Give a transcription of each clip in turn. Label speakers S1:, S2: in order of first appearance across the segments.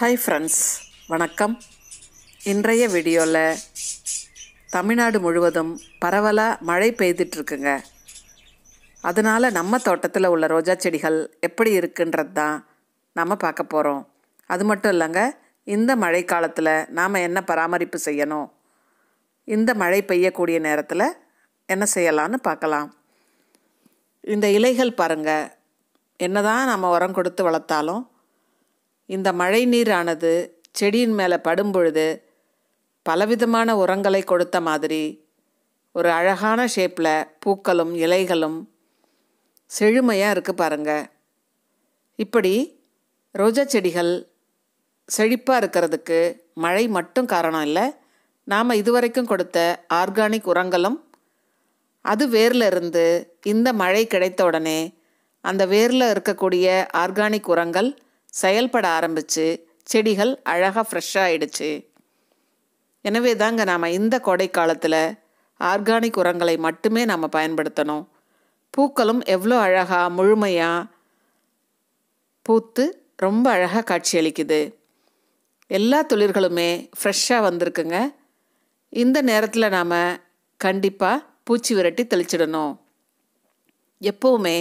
S1: Hi friends வணக்கம். இன்றைய வீடியோவில் தமிழ்நாடு முழுவதும் பரவலாக மழை பெய்துட்ருக்குங்க. அதனால் நம்ம தோட்டத்தில் உள்ள ரோஜா செடிகள் எப்படி இருக்குன்றது தான் நம்ம பார்க்க போகிறோம் அது மட்டும் இல்லைங்க இந்த மழை காலத்தில் நாம் என்ன பராமரிப்பு செய்யணும்? இந்த மழை பெய்யக்கூடிய நேரத்தில் என்ன செய்யலான்னு பார்க்கலாம். இந்த இலைகள் பாருங்கள் என்ன தான் நம்ம உரம் கொடுத்து வளர்த்தாலும் இந்த மழை நீரானது செடியின் மேலே படும்பொழுது பலவிதமான உரங்களை கொடுத்த மாதிரி ஒரு அழகான ஷேப்பில் பூக்களும் இலைகளும் செழுமையாக இருக்குது பாருங்க. இப்படி ரோஜா செடிகள் செழிப்பாக இருக்கிறதுக்கு மழை மட்டும் காரணம் இல்லை. நாம் இதுவரைக்கும் கொடுத்த ஆர்கானிக் உரங்களும் அது வேரில் இருந்து இந்த மழை கிடைத்த உடனே அந்த வேரில் இருக்கக்கூடிய ஆர்கானிக் உரங்கள் செயல்பட ஆரம்பித்து செடிகள் அழகாக ஃப்ரெஷ்ஷாகிடுச்சு எனவே தாங்க நாம் இந்த கோடைக்காலத்தில் ஆர்கானிக் உரங்களை மட்டுமே நாம் பயன்படுத்தணும். பூக்களும் எவ்வளோ அழகாக முழுமையாக பூத்து ரொம்ப அழகாக காட்சியளிக்குது எல்லா துளிர்களுமே ஃப்ரெஷ்ஷாக வந்திருக்குங்க. இந்த நேரத்தில் நாம் கண்டிப்பாக பூச்சி விரட்டி தெளிச்சிடணும். எப்போவுமே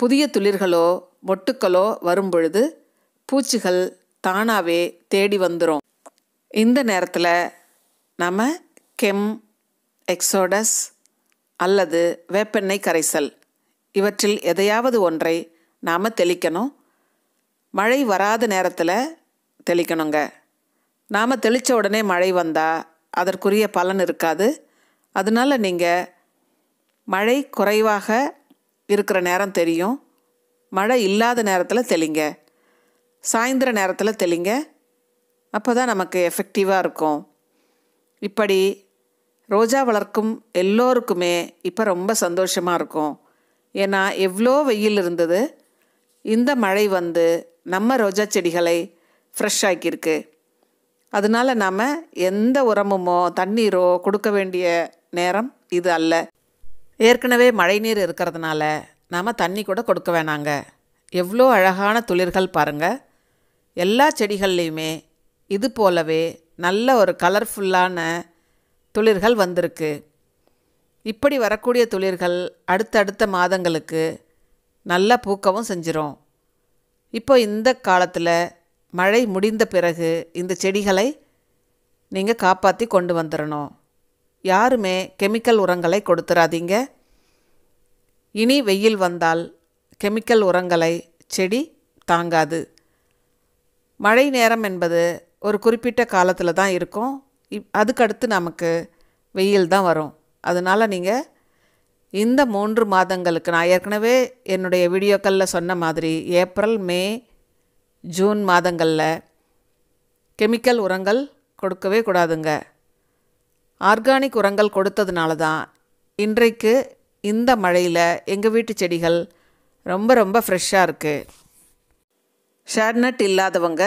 S1: புதிய துளிர்களோ மொட்டுக்களோ வரும்பொழுது பூச்சிகள் தானாகவே தேடி வந்துடும் இந்த நேரத்தில் நம்ம கெம் எக்ஸோடஸ் அல்லது வேப்பெண்ணெய் கரைசல் இவற்றில் எதையாவது ஒன்றை நாம் தெளிக்கணும். மழை வராத நேரத்தில் தெளிக்கணுங்க. நாம் தெளித்த உடனே மழை வந்தால் அதற்குரிய பலன் இருக்காது. அதனால் நீங்கள் மழை குறைவாக இருக்கிற நேரம் தெரியும். மழை இல்லாத நேரத்தில் தெளிங்க. சாயந்தர நேரத்தில் தெளிங்க. அப்போ தான் நமக்கு எஃபெக்டிவாக இருக்கும். இப்படி ரோஜா வளர்க்கும் எல்லோருக்குமே இப்போ ரொம்ப சந்தோஷமாக இருக்கும். ஏன்னா எவ்வளோ வெயில் இருந்தது இந்த மழை வந்து நம்ம ரோஜா செடிகளை ஃப்ரெஷ் ஆக்கியிருக்கு. அதனால் நாம் எந்த உரமுமோ தண்ணீரோ கொடுக்க வேண்டிய நேரம் இது அல்ல. ஏற்கனவே மழைநீர் இருக்கிறதுனால நாம் தண்ணி கூட கொடுக்க வேணாங்க. எவ்வளோ அழகான துளிர்கள் பாருங்கள் எல்லா செடிகள்லேயுமே இது போலவே நல்ல ஒரு கலர்ஃபுல்லான துளிர்கள் வந்திருக்கு. இப்படி வரக்கூடிய துளிர்கள் அடுத்தடுத்த மாதங்களுக்கு நல்லா பூக்கவும் செஞ்சிரும். இப்போ இந்த காலத்தில் மழை முடிந்த பிறகு இந்த செடிகளை நீங்கள் காப்பாற்றி கொண்டு வந்துடணும் யாருமே கெமிக்கல் உரங்களை கொடுத்துடாதீங்க இனி வெயில் வந்தால் கெமிக்கல் உரங்களை செடி தாங்காது. மழை நேரம் என்பது ஒரு குறிப்பிட்ட காலத்தில் தான் இருக்கும். இப் அதுக்கடுத்து நமக்கு வெயில் தான் வரும். அதனால் நீங்கள் இந்த மூன்று மாதங்களுக்கு நான் ஏற்கனவே என்னுடைய வீடியோக்களில் சொன்ன மாதிரி ஏப்ரல் மே ஜூன் மாதங்களில் கெமிக்கல் உரங்கள் கொடுக்கவே கூடாதுங்க. ஆர்கானிக் உரங்கள் கொடுத்ததுனால தான் இன்றைக்கு இந்த மழையில் எங்கள் வீட்டு செடிகள் ரொம்ப ரொம்ப ஃப்ரெஷ்ஷாக இருக்குது ஷேர்நட் இல்லாதவங்க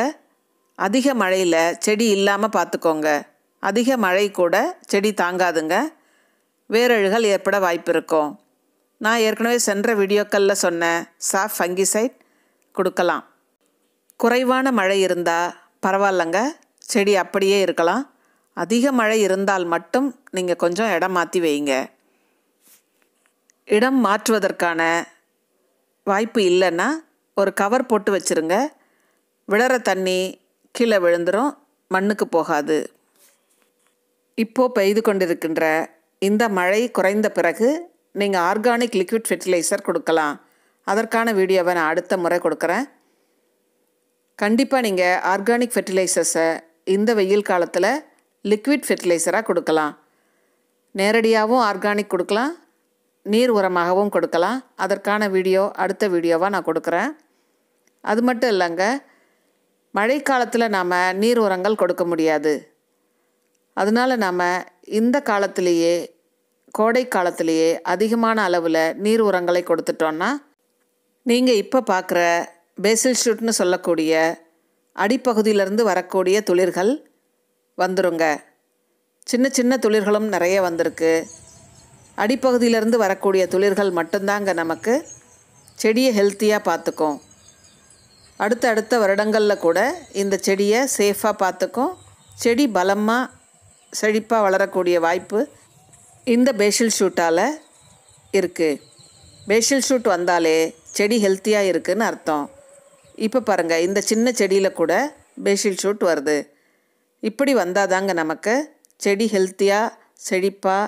S1: அதிக மழையில் செடி இல்லாமல் பார்த்துக்கோங்க அதிக மழை கூட செடி தாங்காதுங்க. வேரழுகள் ஏற்பட வாய்ப்பு இருக்கும். நான் ஏற்கனவே சென்ற வீடியோக்களில் சொன்ன சாஃப் ஃபங்கிசைட் கொடுக்கலாம். குறைவான மழை இருந்தால் பரவாயில்லைங்க. செடி அப்படியே இருக்கலாம். அதிக மழை இருந்தால் மட்டும் நீங்கள் கொஞ்சம் இடம் மாற்றி வைங்க. இடம் மாற்றுவதற்கான வாய்ப்பு இல்லைன்னா ஒரு கவர் போட்டு வச்சுருங்க. விழற தண்ணி கீழே விழுந்துடும் மண்ணுக்கு போகாது. இப்போது பெய்து கொண்டிருக்கின்ற இந்த மழை குறைந்த பிறகு நீங்கள் ஆர்கானிக் லிக்விட் ஃபெர்டிலைசர் கொடுக்கலாம். அதற்கான வீடியோவை நான் அடுத்த முறை கொடுக்குறேன். கண்டிப்பாக நீங்கள் ஆர்கானிக் ஃபெர்டிலைசர்ஸை இந்த வெயில் காலத்தில் லிக்விட் ஃபெர்டிலைசராக கொடுக்கலாம். நேரடியாகவும் ஆர்கானிக் கொடுக்கலாம். நீர் உரமாகவும் கொடுக்கலாம். அதற்கான வீடியோ அடுத்த வீடியோவாக நான் கொடுக்குறேன். அது மட்டும் இல்லைங்க மழைக்காலத்தில் நாம் நீர் உரங்கள் கொடுக்க முடியாது. அதனால் நாம் இந்த காலத்திலேயே கோடை காலத்திலேயே அதிகமான அளவில் நீர் உரங்களை கொடுத்துட்டோன்னா நீங்கள் இப்போ பார்க்குற பேசில் ஷூட்னு சொல்லக்கூடிய அடிப்பகுதியிலிருந்து வரக்கூடிய துளிர்கள் வந்துருங்க. சின்ன சின்ன துளிர்களும் நிறைய வந்திருக்கு. அடிப்பகுதியிலேருந்து வரக்கூடிய துளிர்கள் மட்டும்தாங்க நமக்கு. செடியை ஹெல்த்தியாக பார்த்துக்கும். அடுத்த அடுத்த வருடங்களில் கூட இந்த செடியை சேஃபாக பார்த்துக்கும். செடி பலமாக செழிப்பாக வளரக்கூடிய வாய்ப்பு இந்த பேஷில் ஷூட்டால் இருக்குது பேஷில் ஷூட் வந்தாலே செடி ஹெல்த்தியாக இருக்குதுன்னு அர்த்தம். இப்போ பாருங்கள் இந்த சின்ன செடியில் கூட பேஷில் ஷூட் வருது. இப்படி வந்தால் தாங்க நமக்கு செடி ஹெல்த்தியாக செழிப்பாக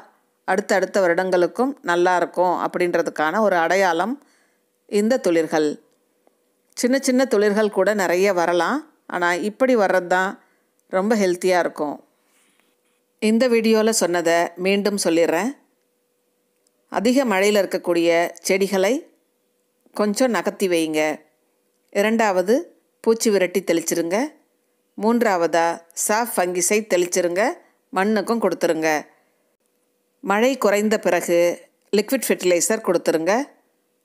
S1: அடுத்த அடுத்த வருடங்களுக்கும் நல்லா இருக்கும் அப்படின்றதுக்கான ஒரு அடையாளம் இந்த தொழில்கள். சின்ன சின்ன தொழில்கள் கூட நிறைய வரலாம். ஆனால் இப்படி வர்றது தான் ரொம்ப ஹெல்த்தியாக இருக்கும். இந்த வீடியோவில் சொன்னதை மீண்டும் சொல்லிடுறேன். அதிக மழையில் இருக்கக்கூடிய செடிகளை கொஞ்சம் நகர்த்தி வைங்க. இரண்டாவது பூச்சி விரட்டி தெளிச்சிருங்க. மூன்றாவதாக சாஃப் ஃபங்கிசை தெளிச்சிருங்க. மண்ணுக்கும் கொடுத்துருங்க. மழை குறைந்த பிறகு லிக்விட் ஃபெர்டிலைசர் கொடுத்துருங்க.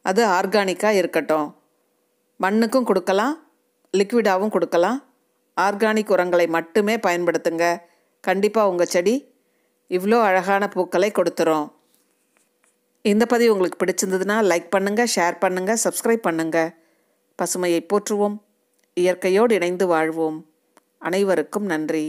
S1: அது ஆர்கானிக்காக இருக்கட்டும். மண்ணுக்கும் கொடுக்கலாம் லிக்விடாகவும் கொடுக்கலாம். ஆர்கானிக் உரங்களை மட்டுமே பயன்படுத்துங்க. கண்டிப்பாக உங்கள் செடி இவ்வளோ அழகான பூக்களை கொடுத்துரும். இந்த பதிவு உங்களுக்கு பிடிச்சிருந்ததுன்னா லைக் பண்ணுங்கள் ஷேர் பண்ணுங்கள் சப்ஸ்கிரைப் பண்ணுங்கள் பசுமையை போற்றுவோம். இயற்கையோடு இணைந்து வாழ்வோம். அனைவருக்கும் நன்றி.